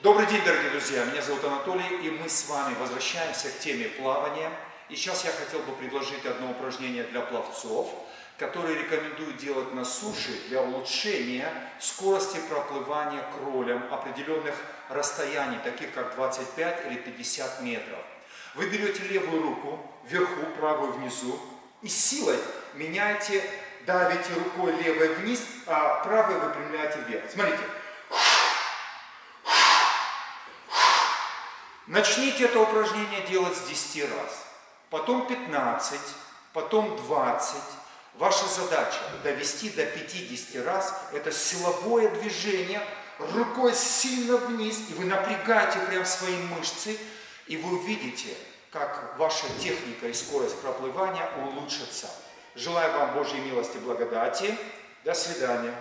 Добрый день, дорогие друзья. Меня зовут Анатолий, и мы с вами возвращаемся к теме плавания. И сейчас я хотел бы предложить одно упражнение для пловцов, которое рекомендую делать на суше для улучшения скорости проплывания кролем определенных расстояний, таких как 25 или 50 метров. Вы берете левую руку вверху, правую внизу, и силой меняете, давите рукой левой вниз, а правой выпрямляете вверх. Смотрите. Начните это упражнение делать с 10 раз, потом 15, потом 20. Ваша задача довести до 50 раз это силовое движение рукой сильно вниз, и вы напрягаете прям свои мышцы, и вы увидите, как ваша техника и скорость проплывания улучшатся. Желаю вам Божьей милости и благодати. До свидания.